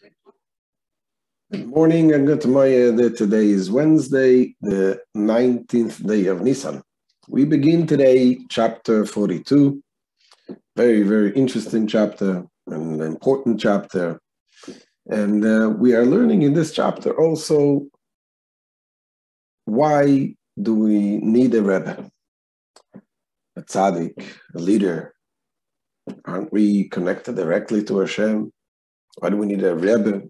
Good morning and good morning. Today is Wednesday, the 19th day of Nisan. We begin today chapter 42. Very, very interesting chapter, an important chapter. And uh, we are learning in this chapter also why do we need a Rebbe, a tzaddik, a leader? Aren't we connected directly to Hashem? Why do we need a Rebbe?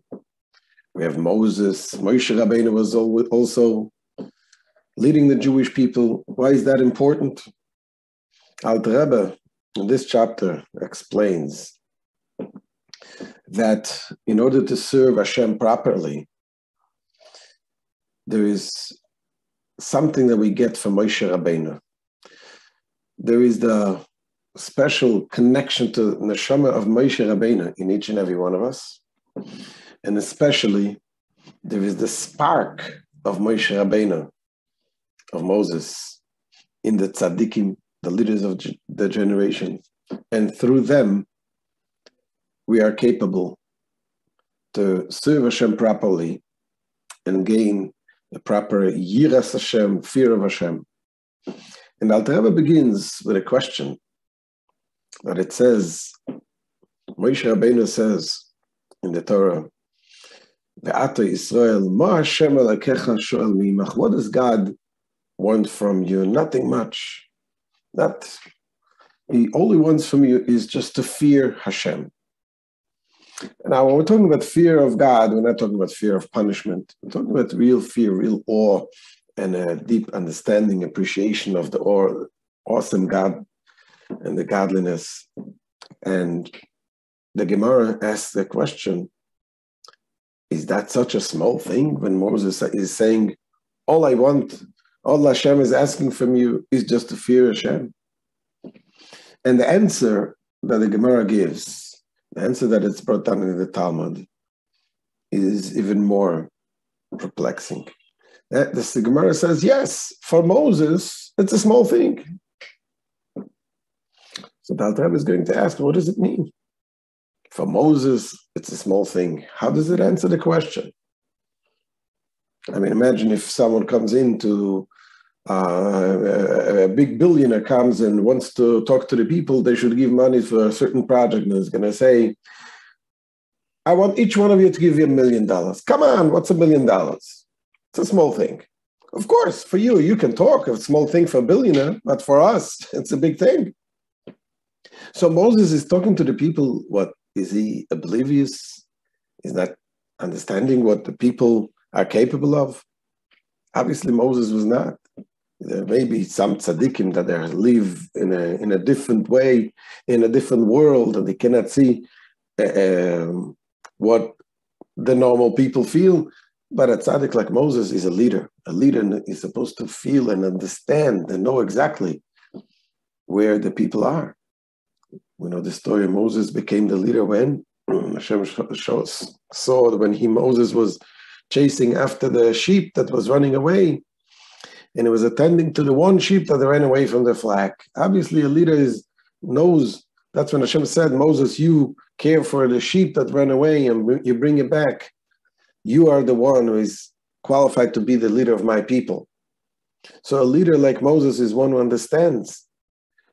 We have Moses. Moshe Rabbeinu was also leading the Jewish people. Why is that important? Alter Rebbe, in this chapter, explains that in order to serve Hashem properly, there is something that we get from Moshe Rabbeinu. There is the special connection to neshama of Moshe Rabbeinu in each and every one of us. And especially, there is the spark of Moshe Rabbeinu, of Moses, in the tzaddikim, the leaders of the generation. And through them, we are capable to serve Hashem properly and gain the proper yiras Hashem, fear of Hashem. And Alter Rebbe begins with a question that it says, Moshe Rabbeinu says in the Torah, Ve'ata Yisrael, ma Hashem alakecha shoel mimach. What does God want from you? Nothing much. That He only wants from you is just to fear Hashem. Now, when we're talking about fear of God, we're not talking about fear of punishment. We're talking about real fear, real awe, and a deep understanding, appreciation of the awe, awesome God and the godliness. And the Gemara asks the question is that such a small thing when Moses is saying, All I want, all Hashem is asking from you is just to fear Hashem? And the answer that the Gemara gives, the answer that it's brought down in the Talmud, is even more perplexing. That the Gemara says, yes, for Moses, it's a small thing. So the Alter is going to ask, what does it mean? For Moses, it's a small thing. How does it answer the question? I mean, imagine if someone comes into uh, a, a, big billionaire comes and wants to talk to the people, they should give money for a certain project and is going to say, I want each one of you to give you a million dollars. Come on, what's a million dollars? It's a small thing. Of course, for you, you can talk a small thing for a billionaire, but for us, it's a big thing. So Moses is talking to the people, what is he oblivious? Is not understanding what the people are capable of? Obviously, Moses was not. There may be some tzaddikim that they live in a, in a different way, in a different world, and they cannot see uh, um, what the normal people feel. But a tzaddik like Moses is a leader. A leader is supposed to feel and understand and know exactly where the people are. We know the story of Moses became the leader when Hashem saw when he Moses was chasing after the sheep that was running away, and he was attending to the one sheep that ran away from the flock. Obviously, a leader is knows. That's when Hashem said, Moses, you care for the sheep that ran away and you bring it back. You are the one who is qualified to be the leader of my people. So a leader like Moses is one who understands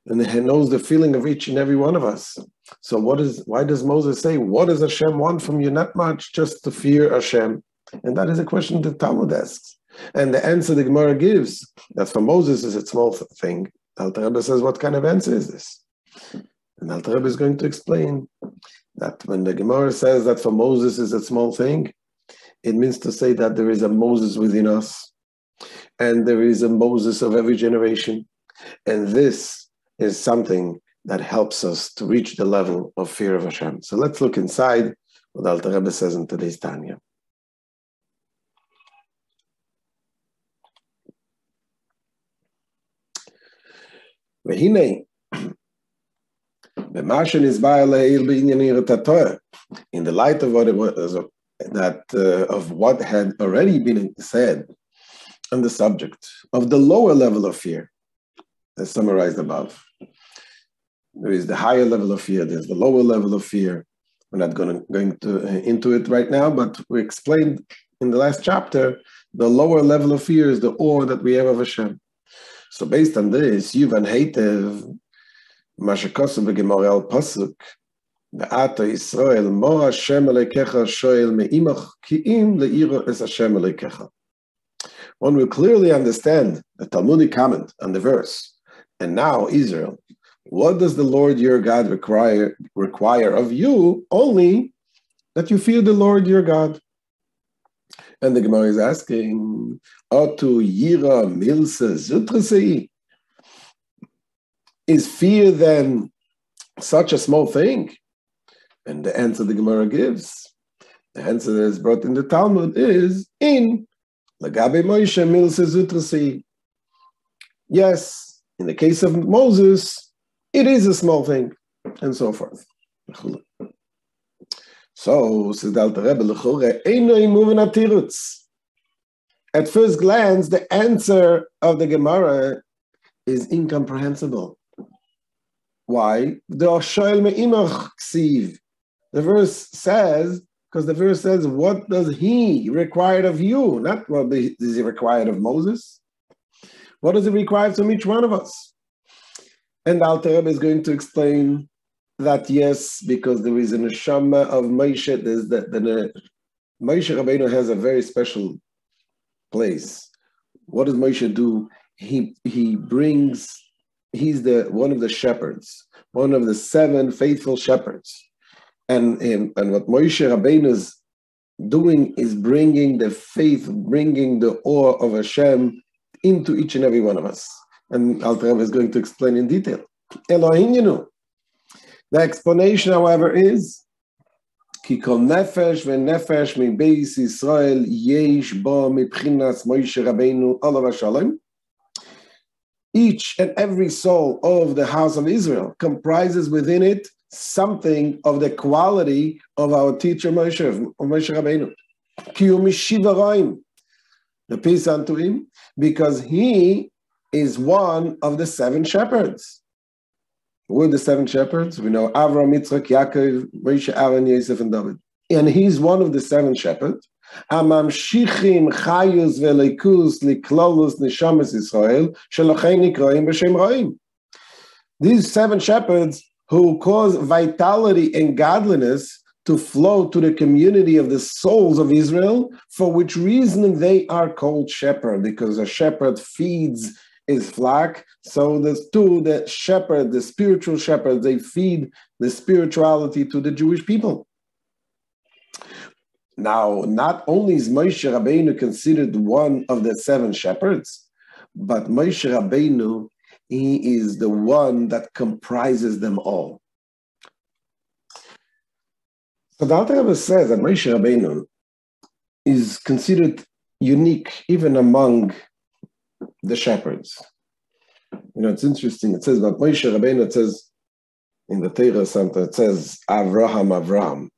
and he knows the feeling of each and every one of us. So what is why does Moses say, what does Hashem want from you? Not much, just to fear Hashem. And that is a question the Talmud asks. And the answer the Gemara gives, that for Moses is a small thing. Alter Rebbe says, what kind of answer is this? And Alter Rebbe is going to explain that when the Gemara says that for Moses is a small thing, it means to say that there is a Moses within us, and there is a Moses of every generation. And this is something that helps us to reach the level of fear of Hashem. So let's look inside what Alter Rebbe says in today's Tanya. והנה, במה שנסבר לעיל בעניין יראת התורה, in the light of what it was, that uh, of what had already been said on the subject of the lower level of fear, as summarized above. There is the higher level of fear, there's the lower level of fear. We're not going to going to into it right now, but we explained in the last chapter the lower level of fear is the awe that we have of Hashem. So based on this, Yuvan Hatev, Mashakosov Gemara al Pasuk, Be'ata Yisrael, Mo Hashem Alekecha Shoel Me'imach Ki'im Le'ira Es Hashem Alekecha. One will clearly understand the Talmudic comment on the verse. And now, Israel, what does the Lord your God require, require of you? Only that you fear the Lord your God. And the Gemara is asking, Otu Yira Zutrasei? Is fear then such a small thing? And the answer the Gemara gives, the answer that is brought in the Talmud is in Lagabe Moshe Milse Zutrasei. Yes, in the case of Moses, it is a small thing, and so forth. So, says the Alter Rebbe, At first glance, the answer of the Gemara is incomprehensible. Why? The verse says, because the verse says, what does he require of you? Not what does he require of Moses. What does he require from each one of us? And Alter Rebbe is going to explain that yes, because there is a neshama of Moshe, there's the, the Moshe Rabbeinu has a very special place. What does Moshe do? He he brings. He's the one of the shepherds, one of the seven faithful shepherds, and and, and what Moshe Rabbeinu is doing is bringing the faith, bringing the awe of Hashem into each and every one of us. And Alter Rebbe is going to explain in detail. Elohim Yenu. The explanation, however, is Kikol Nefesh ve nefesh mi miBeis Israel Yesh Bo Mibchinas Moshe Rabbeinu Olav Shalom. Each and every soul of the house of Israel comprises within it something of the quality of our teacher Moshe, of Moshe Rabbeinu. Kiyum Shiva Roim, the peace unto him, because he is one of the seven shepherds. Who are the seven shepherds? We know Avram, Yitzchak, Yaakov, Moshe, Aaron, Yosef, and David. And he's one of the seven shepherds. הממשיכים חיוס וליכוס לכלולוס נשמס ישראל, שלכן נקראים בשם רעים. These seven shepherds who cause vitality and godliness to flow to the community of the souls of Israel, for which reason they are called shepherd, because a shepherd feeds his flock. So there's two, the shepherd, the spiritual shepherd, they feed the spirituality to the Jewish people. Now, not only is Moshe Rabbeinu considered one of the seven shepherds, but Moshe Rabbeinu, he is the one that comprises them all. So the Alter Rebbe says that Moshe Rabbeinu is considered unique even among the shepherds. You know, it's interesting. It says about Moshe Rabbeinu, it says in the Torah Santa, it says Avraham Avram.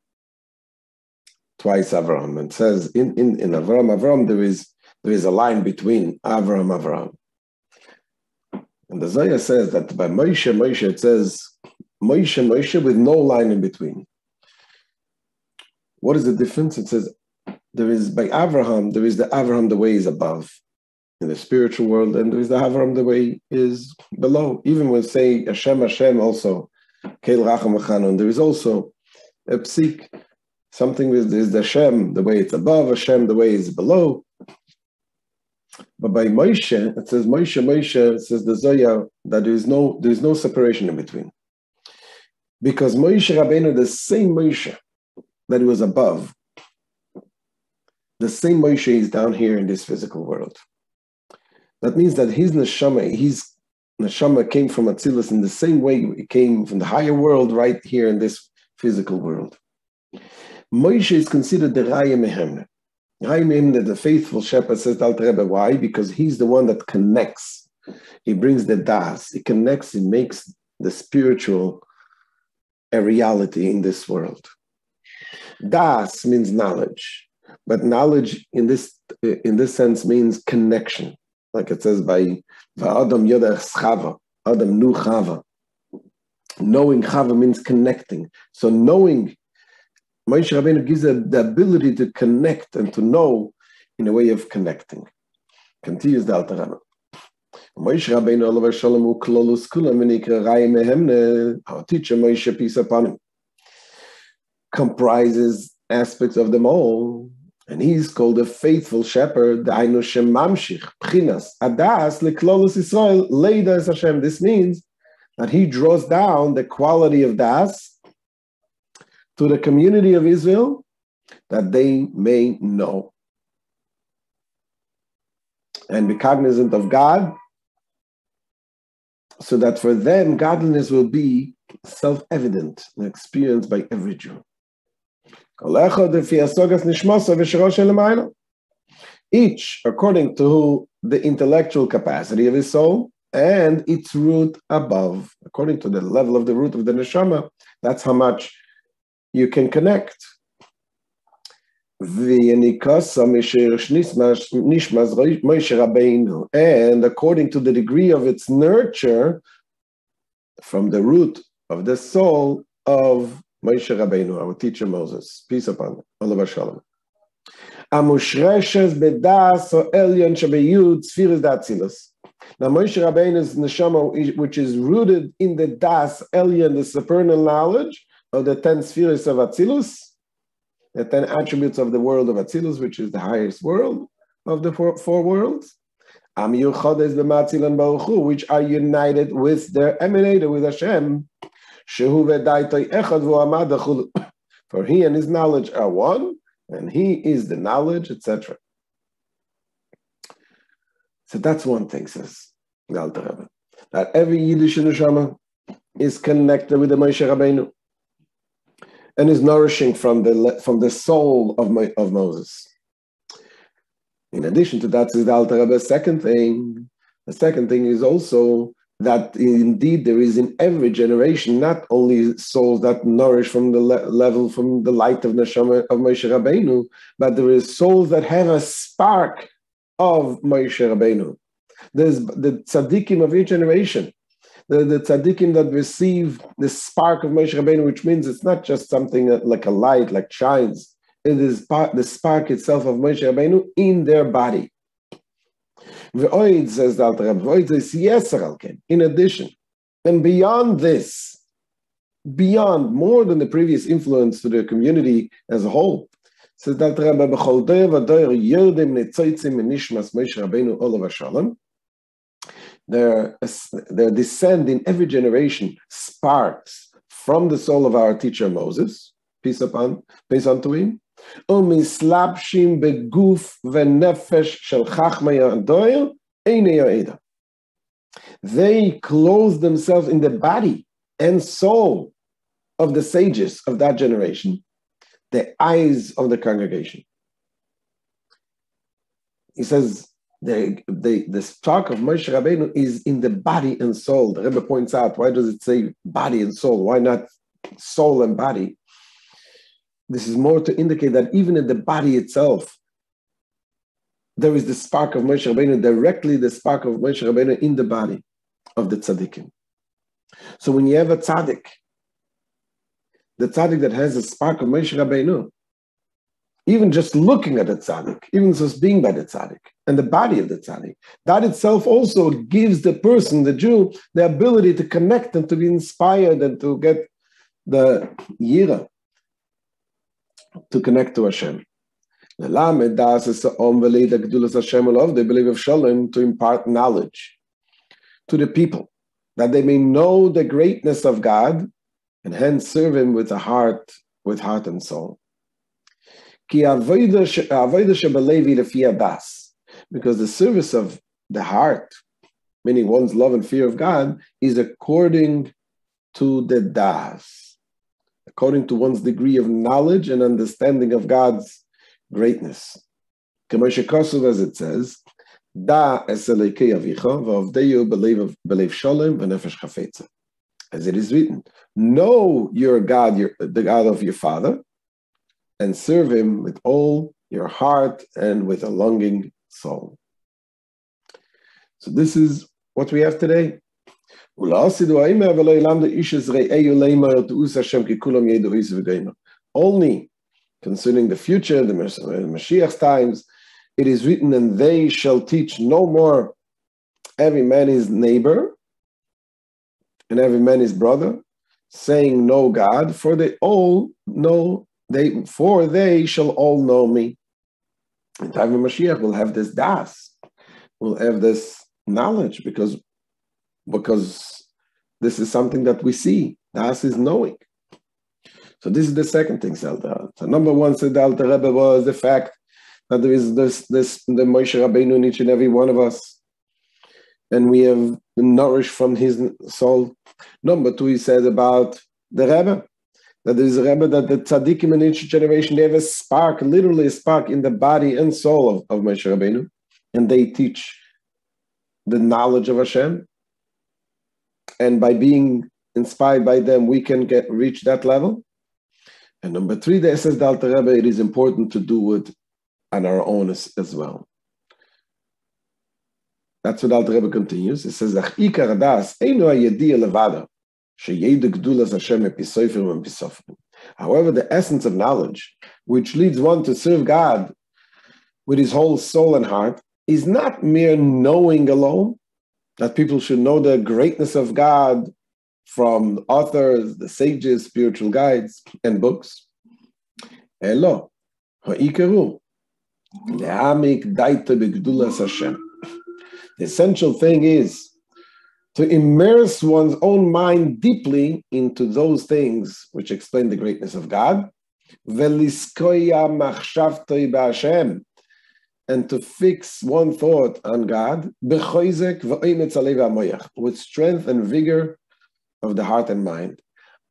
Twice Avram. It says in, in, in Avram Avram there is there is a line between Avram Avram. And the Zohar says that by Moshe Moshe it says Moshe Moshe with no line in between. What is the difference? It says there is by Avraham, there is the Avraham the way is above in the spiritual world, and there is the Avraham the way is below. Even when say Hashem Hashem also, Kel Racham and there is also a psik, something with is the Hashem, the way it's above, Hashem, the way is below. But by Moshe, it says Moshe, Moshe, says the Zohar that there is no there is no separation in between. Because Moshe Rabbeinu, the same Moshe that was above, the same Moshe is down here in this physical world. That means that his neshama, his neshama came from Atzilus in the same way it came from the higher world right here in this physical world. Moshe is considered the Raya Mehemne. Raya Mehemne, the faithful shepherd, says Alter Rebbe. Why? Because he's the one that connects. He brings the das. He connects. He makes the spiritual a reality in this world. Das means knowledge, but knowledge in this in this sense means connection like it says by Adam Yodach Chava, Adam knew Chava. Knowing Chava means connecting. So knowing Moshe Rabbeinu gives the, ability to connect and to know in a way of connecting. Continues the Alter Rebbe. Moshe Rabbeinu Olav Shalom u klolus kula minikra rai mehemne, our teacher Moshe, peace upon him, comprises aspects of them all, and he's called a faithful shepherd, the Ainu Shem Mamshich, Pchinas, Adas, Leklolus Israel, Leida Hashem. This means that he draws down the quality of Das to the community of Israel that they may know and be cognizant of God so that for them godliness will be self-evident and experienced by every Jew. Each according to the intellectual capacity of his soul and its root above, according to the level of the root of the neshama, that's how much you can connect. And according to the degree of its nurture, from the root of the soul of Moshe Rabbeinu, our teacher Moses, peace upon him, Olav Shalom. Amushreshes bedas or elyon shebeyud tzfiris datzilus. Now Moshe Rabbeinu's neshama, which is rooted in the das elyon, the supernal knowledge of the ten spheres of Atzilus, the ten attributes of the world of Atzilus, which is the highest world of the four, four worlds, Am Yuchodes b'Matzilan Baruch which are united with their emanator, with Hashem, for he and his knowledge are one, and he is the knowledge, etc. So that's one thing, says the Alter Rebbe, that every Yiddish neshama is connected with the Moshe Rabbeinu and is nourishing from the from the soul of my, of Moses. In addition to that, says the Alter Rebbe, second thing, the second thing is also that indeed there is in every generation not only souls that nourish from the le- level from the light of neshama of Moshe Rabbeinu, but there is souls that have a spark of Moshe Rabbeinu. There's the tzaddikim of each generation, the, the tzaddikim that receive the spark of Moshe Rabbeinu, which means it's not just something like a light, like shines. It is part, the spark itself of Moshe Rabbeinu in their body. V'oid, says the Alter Rebbe, v'oid is yeser alken, in addition. And beyond this, beyond, more than the previous influence to the community as a whole, says the Alter Rebbe, b'chol doyer v'doyer yerdim netzoitzim nishmas Moshe Rabbeinu olav shalom, their, their descent in every generation sparks from the soul of our teacher Moses, peace upon, peace unto him, ומסלבשים בגוף ונפש של חכמי הדויר, איני העדה. They clothe themselves in the body and soul of the sages of that generation, the eyes of the congregation. He says, the, the, the talk of Moshe Rabbeinu is in the body and soul. The Rebbe points out, why does it say body and soul? Why not soul and body? This is more to indicate that even in the body itself, there is the spark of Moshe Rabbeinu, directly the spark of Moshe Rabbeinu in the body of the tzaddikim. So when you have a tzaddik, the tzaddik that has a spark of Moshe Rabbeinu, even just looking at the tzaddik, even just being by the tzaddik and the body of the tzaddik, that itself also gives the person, the Jew, the ability to connect and to be inspired and to get the yira to connect to Hashem. The Lamed das is the Omvelid Gdulas Hashem of they believe of Shalom to impart knowledge to the people, that they may know the greatness of God and hence serve Him with a heart, with heart and soul. Because the service of the heart, meaning one's love and fear of God, is according to the das according to one's degree of knowledge and understanding of God's greatness. As it says, Da As it is written, know your God, your, the God of your father, and serve him with all your heart and with a longing soul. So this is what we have today. Only concerning the future, the Mashiach's times, it is written, and they shall teach no more every man his neighbor and every man his brother, saying no God, for they all know they for they shall all know me. In time of Mashiach, will have this das, will have this knowledge because because this is something that we see. Das is knowing. So this is the second thing, Zelda. So number one, said the Alter Rebbe was the fact that there is this, this the Moshe Rabbeinu in each and every one of us, and we have been nourished from his soul. Number two, he says about the Rebbe, that there is a Rebbe that the tzaddikim in each generation, they have a spark, literally a spark in the body and soul of, of Moshe Rabbeinu, and they teach the knowledge of Hashem. And by being inspired by them, we can get reach that level. And number three, the says the Alter Rebbe, it is important to do it on our own as, as well. That's what Alter Rebbe continues. It says, "Ach ikar das einu Hashem. However, the essence of knowledge, which leads one to serve God with his whole soul and heart, is not mere knowing alone. That people should know the greatness of God from authors, the sages, spiritual guides, and books. Hashem. The essential thing is to immerse one's own mind deeply into those things which explain the greatness of God, and to fix one thought on God, with strength and vigor of the heart and mind.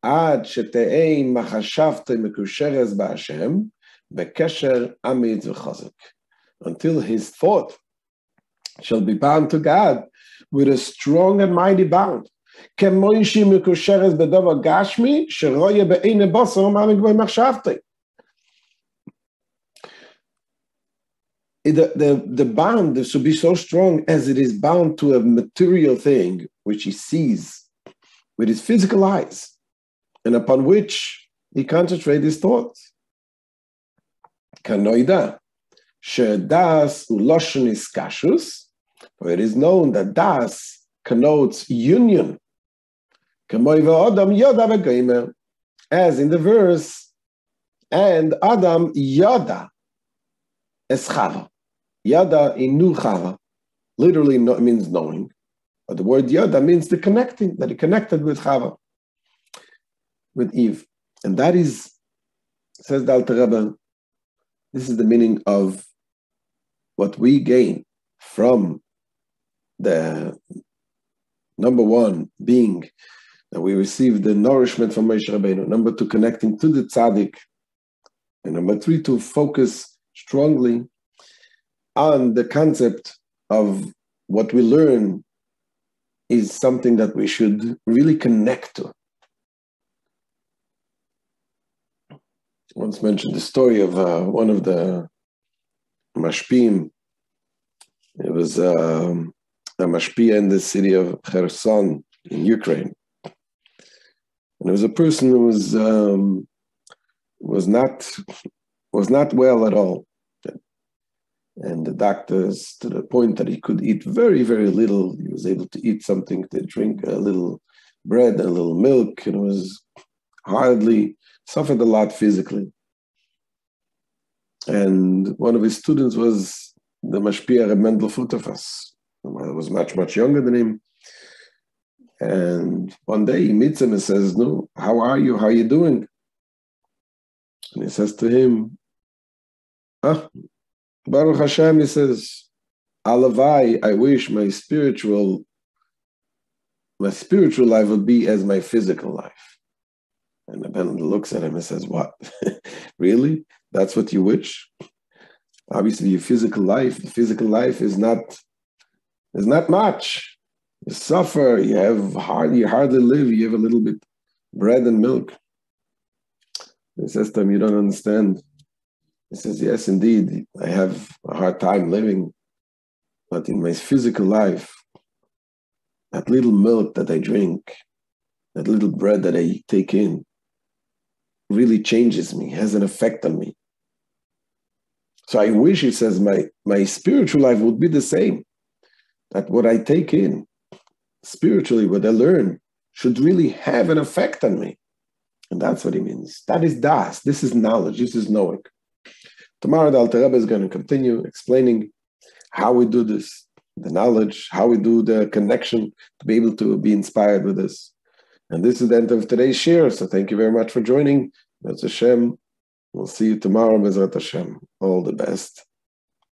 עד שתהא מחשבתי מקושרת בהשם, בקשר אמיץ וחזק. Until his thought shall be bound to God with a strong and mighty bond. כמו שהיא מקושרת בדבר גשמי, שרואה בעיני בוסר מה מגבי מחשבתי. The, the, the bond should be so strong as it is bound to a material thing which he sees with his physical eyes and upon which he concentrates his thoughts. Kanoida, shedas uloshen iskashus, for it is known that das connotes union. As in the verse, and Adam yada es chava. Yada inu chava literally means knowing. But the word Yada means the connecting, that he connected with Chava, with Eve. And that is, says the Alter Rebbe, this is the meaning of what we gain from the number one being that we receive the nourishment from Moshe Rabbeinu. Number two, connecting to the tzaddik. And number three, to focus strongly on the concept of what we learn is something that we should really connect to. Once mentioned the story of uh, one of the mashpim. It was um, a mashpia in the city of Kherson in Ukraine. And it was a person who was um, was not was not well at all and the doctors to the point that he could eat very very little. He was able to eat something to drink a little bread a little milk and was hardly suffered a lot physically. And one of his students was the mashpia Reb Mendel Futerfas was much much younger than him. And one day he meets him and says no how are you? How are you doing? And he says to him ah Baruch Hashem, he says, Alavai, I wish my spiritual, my spiritual life would be as my physical life. And the Ben looks at him and says, What? really? That's what you wish? Obviously, your physical life, the physical life is not is not much. You suffer, you have hard, you hardly live, you have a little bit bread and milk. He says to him, You don't understand. He says, Yes, indeed, I have a hard time living, but in my physical life, that little milk that I drink, that little bread that I take in, really changes me, has an effect on me. So I wish, he says, my, my spiritual life would be the same. That what I take in spiritually, what I learn, should really have an effect on me. And that's what he means. That is das. This is knowledge. This is knowing. Tomorrow, the Alter Rebbe is going to continue explaining how we do this, the knowledge, how we do the connection to be able to be inspired with this. And this is the end of today's share. So thank you very much for joining. That's Hashem. We'll see you tomorrow, Bezrat Hashem. All the best.